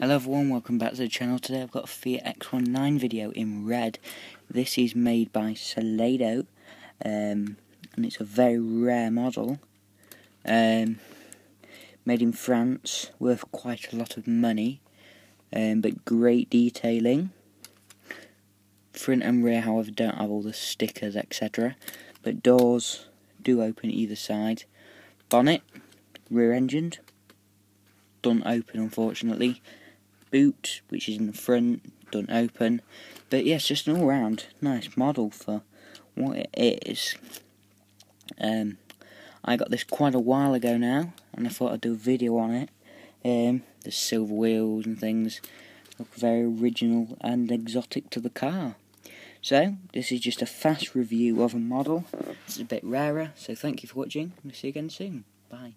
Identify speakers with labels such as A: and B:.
A: Hello everyone, welcome back to the channel. Today I've got a Fiat X19 video in red. This is made by Solido, um, and it's a very rare model. Um, made in France, worth quite a lot of money, um, but great detailing. Front and rear, however, don't have all the stickers, etc. But doors do open either side. Bonnet, rear engined, don't open unfortunately boot, which is in the front, don't open. But yes, just an all-round nice model for what it is. Um, I got this quite a while ago now, and I thought I'd do a video on it. Um, the silver wheels and things look very original and exotic to the car. So, this is just a fast review of a model. It's a bit rarer, so thank you for watching, and I'll see you again soon. Bye.